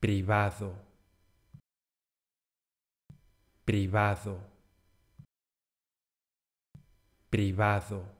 privado, privado, privado.